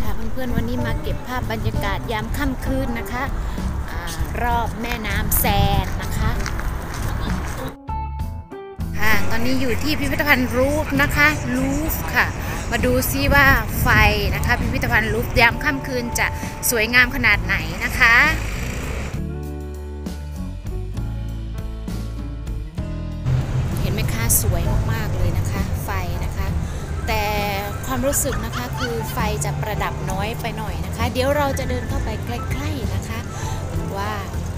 ค่ะเพื่อนๆวันนี้มาเก็บภาพบรรยากาศยามค่ำคืนนะคะอรอบแม่น้ำแซนนะคะค่ะตอนนี้อยู่ที่พิพิธภัณฑ์รูฟนะคะรูฟค่ะ มาดูซิว่าไฟนะคะ พิพิธภัณฑ์รูฟยามค่ำคืนจะสวยงามขนาดไหนนะคะเห็นไหมคะสวยมากๆเลย รู้สึกนะคะคือไฟจะประดับน้อยไปหน่อยนะคะ เดี๋ยวเราจะเดินเข้าไปใกล้ๆนะคะ ว่า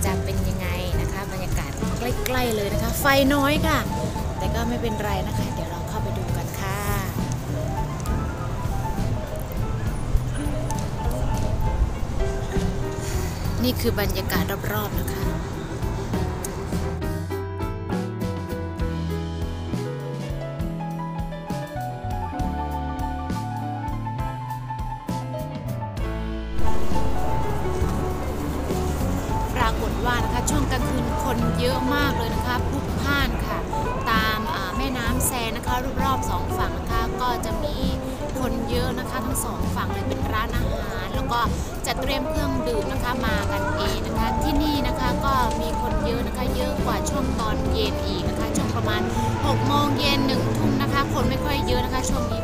จะเป็นยังไงนะคะบรรยากาศใกล้ๆเลยนะคะ ไฟน้อยค่ะ แต่ก็ไม่เป็นไรนะคะ เดี๋ยวเราเข้าไปดูกันค่ะนี่คือบรรยากาศรอบๆนะคะากฏว่านะคะช่วงกลางคืนคนเยอะมากเลยนะคะพลุกพ่านค่ะ ตามแม่น้ำแซนนะคะรอบๆสองฝั่งนะคะก็จะมีคนเยอะนะคะทั้งสองฝั่งเลยเป็นร้านอาหาร แล้วก็จะเตรียมเครื่องดื่มนะคะมากันเองนะคะที่นี่นะคะก็มีคนเยอะนะคะเยอะกว่าช่วงตอนเย็นอีกนะคะช่วงประมาณ6โมงเย็นหนึ่งทุ่มนะคะ คนไม่ค่อยเยอะนะคะช่วงนี้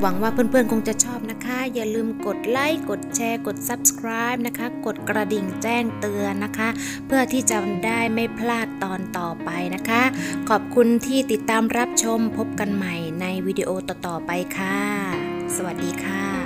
หวังว่าเพื่อนๆคงจะชอบนะคะ อย่าลืมกดไลค์ กดแชร์ กด subscribe นะคะ กดกระดิ่งแจ้งเตือนนะคะ เพื่อที่จะได้ไม่พลาดตอนต่อไปนะคะ ขอบคุณที่ติดตามรับชมพบกันใหม่ในวิดีโอต่อๆไปค่ะ สวัสดีค่ะ